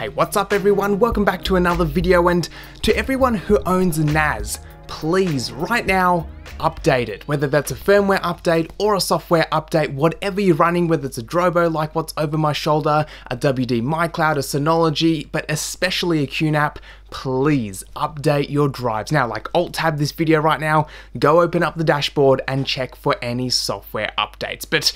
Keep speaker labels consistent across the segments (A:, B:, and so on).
A: Hey, what's up everyone? Welcome back to another video and to everyone who owns NAS, please, right now, update it. Whether that's a firmware update or a software update, whatever you're running, whether it's a Drobo like what's over my shoulder, a WD MyCloud, a Synology, but especially a QNAP, please update your drives. Now, like alt tab this video right now, go open up the dashboard and check for any software updates. But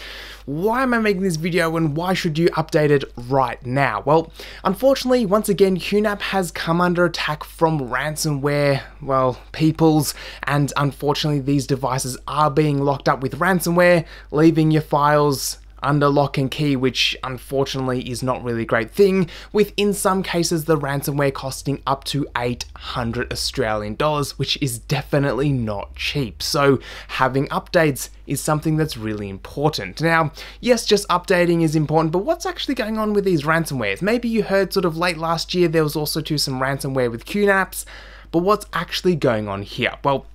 A: why am I making this video and why should you update it right now? Well, unfortunately, once again, QNAP has come under attack from ransomware, well, peoples, and unfortunately these devices are being locked up with ransomware, leaving your files under lock and key, which unfortunately is not really a great thing, with in some cases the ransomware costing up to 800 Australian dollars, which is definitely not cheap. So having updates is something that's really important. Now, yes, just updating is important, but what's actually going on with these ransomwares? Maybe you heard sort of late last year there was also to some ransomware with QNAPs, but what's actually going on here? Well,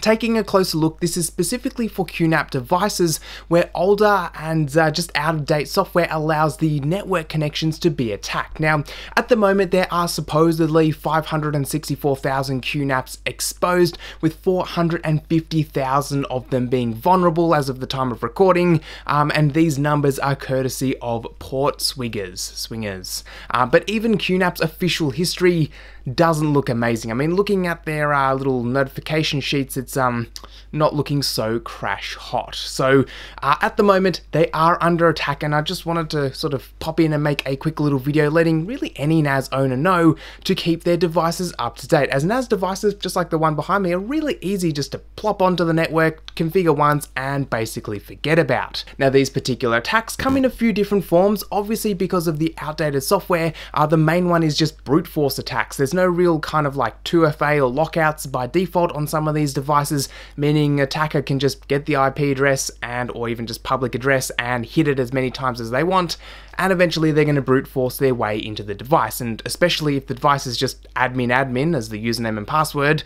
A: Taking a closer look, this is specifically for QNAP devices where older and uh, just out of date software allows the network connections to be attacked. Now, at the moment, there are supposedly 564,000 QNAPs exposed, with 450,000 of them being vulnerable as of the time of recording, um, and these numbers are courtesy of Port Swingers. Swiggers. Uh, but even QNAP's official history doesn't look amazing. I mean, looking at their uh, little notification sheets, it's um not looking so crash hot. So uh, at the moment, they are under attack, and I just wanted to sort of pop in and make a quick little video letting really any NAS owner know to keep their devices up to date. As NAS devices, just like the one behind me, are really easy just to plop onto the network, configure once, and basically forget about. Now, these particular attacks come in a few different forms, obviously because of the outdated software. Uh, the main one is just brute force attacks. There's no real kind of like 2FA or lockouts by default on some of these devices, meaning attacker can just get the IP address and or even just public address and hit it as many times as they want, and eventually they're going to brute force their way into the device. And especially if the device is just admin admin as the username and password,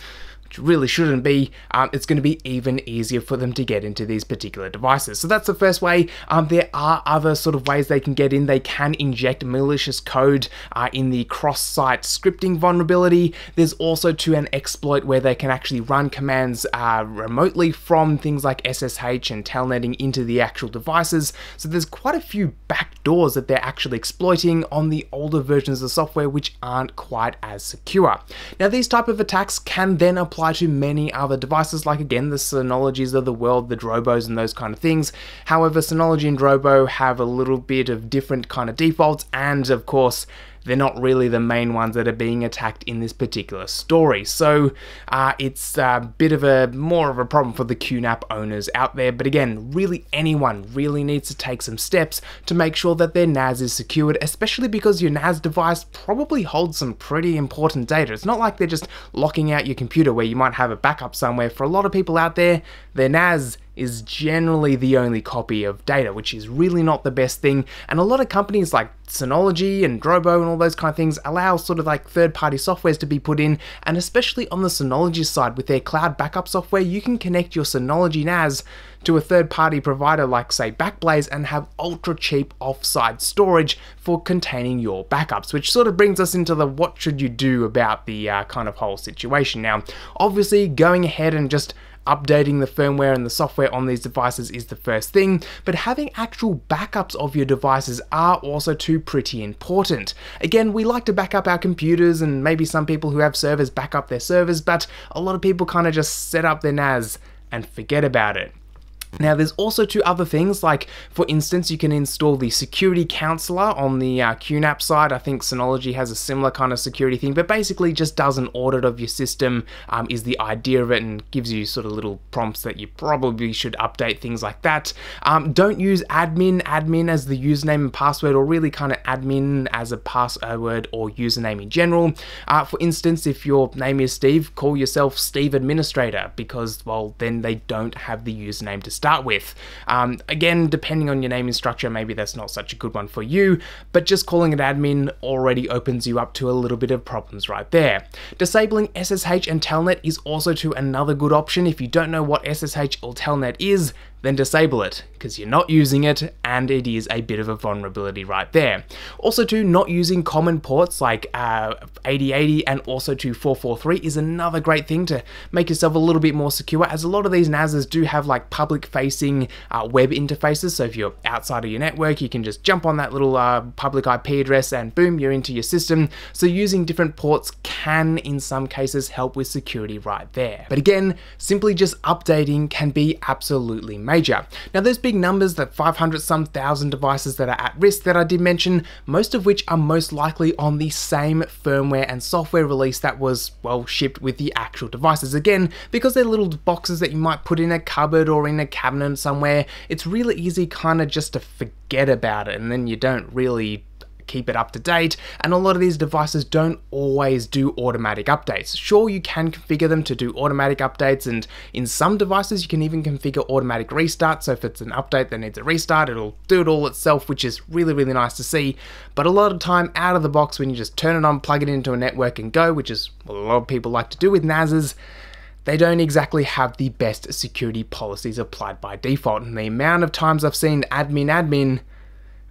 A: really shouldn't be, um, it's going to be even easier for them to get into these particular devices. So that's the first way. Um, there are other sort of ways they can get in. They can inject malicious code uh, in the cross-site scripting vulnerability. There's also to an exploit where they can actually run commands uh, remotely from things like SSH and telnetting into the actual devices. So there's quite a few backdoors that they're actually exploiting on the older versions of software which aren't quite as secure. Now these type of attacks can then apply apply to many other devices, like again the Synologies of the world, the Drobos, and those kind of things. However, Synology and Drobo have a little bit of different kind of defaults, and of course, they're not really the main ones that are being attacked in this particular story. So uh, it's a bit of a more of a problem for the QNAP owners out there. But again, really anyone really needs to take some steps to make sure that their NAS is secured, especially because your NAS device probably holds some pretty important data. It's not like they're just locking out your computer where you might have a backup somewhere. For a lot of people out there, their NAS is generally the only copy of data, which is really not the best thing. And a lot of companies like Synology and Drobo and all those kind of things allow sort of like third party softwares to be put in. And especially on the Synology side with their cloud backup software, you can connect your Synology NAS to a third party provider like say Backblaze and have ultra cheap offsite storage for containing your backups, which sort of brings us into the what should you do about the uh, kind of whole situation. Now, obviously going ahead and just updating the firmware and the software on these devices is the first thing, but having actual backups of your devices are also too pretty important. Again, we like to back up our computers and maybe some people who have servers back up their servers, but a lot of people kind of just set up their NAS and forget about it. Now there's also two other things, like for instance you can install the security counselor on the uh, QNAP side, I think Synology has a similar kind of security thing, but basically just does an audit of your system um, is the idea of it and gives you sort of little prompts that you probably should update, things like that. Um, don't use admin, admin as the username and password or really kind of admin as a password or username in general. Uh, for instance, if your name is Steve, call yourself Steve Administrator because, well, then they don't have the username to start with. Um, again, depending on your naming structure, maybe that's not such a good one for you, but just calling it admin already opens you up to a little bit of problems right there. Disabling SSH and Telnet is also to another good option. If you don't know what SSH or Telnet is, then disable it because you're not using it and it is a bit of a vulnerability right there. Also to not using common ports like uh, 8080 and also to 443 is another great thing to make yourself a little bit more secure as a lot of these NASs do have like public facing uh, web interfaces so if you're outside of your network you can just jump on that little uh, public IP address and boom you're into your system so using different ports can in some cases help with security right there. But again simply just updating can be absolutely major. Now those big numbers that 500 some thousand devices that are at risk that I did mention most of which are most likely on the same firmware and software release that was, well, shipped with the actual devices. Again, because they're little boxes that you might put in a cupboard or in a cabinet somewhere, it's really easy kind of just to forget about it and then you don't really keep it up to date, and a lot of these devices don't always do automatic updates. Sure, you can configure them to do automatic updates, and in some devices you can even configure automatic restart, so if it's an update that needs a restart, it'll do it all itself, which is really, really nice to see. But a lot of time out of the box when you just turn it on, plug it into a network and go, which is what a lot of people like to do with NASs, they don't exactly have the best security policies applied by default. And the amount of times I've seen admin admin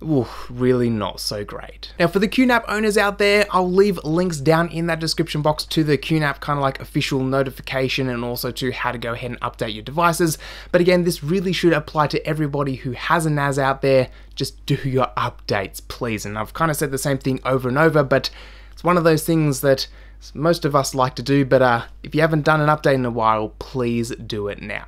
A: Ooh, really not so great. Now for the QNAP owners out there, I'll leave links down in that description box to the QNAP kind of like official notification and also to how to go ahead and update your devices. But again, this really should apply to everybody who has a NAS out there. Just do your updates, please. And I've kind of said the same thing over and over, but it's one of those things that most of us like to do, but uh, if you haven't done an update in a while, please do it now.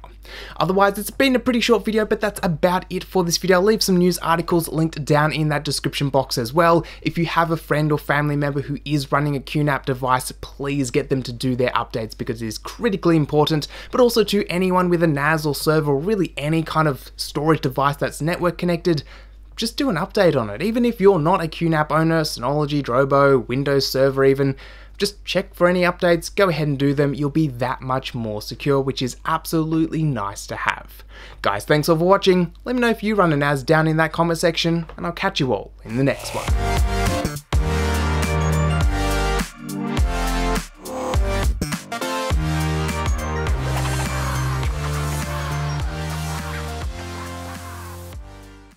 A: Otherwise, it's been a pretty short video, but that's about it for this video. I'll leave some news articles linked down in that description box as well. If you have a friend or family member who is running a QNAP device, please get them to do their updates because it is critically important, but also to anyone with a NAS or server or really any kind of storage device that's network connected, just do an update on it. Even if you're not a QNAP owner, Synology, Drobo, Windows Server even, just check for any updates, go ahead and do them, you'll be that much more secure, which is absolutely nice to have. Guys, thanks all for watching, let me know if you run a NAS down in that comment section, and I'll catch you all in the next one.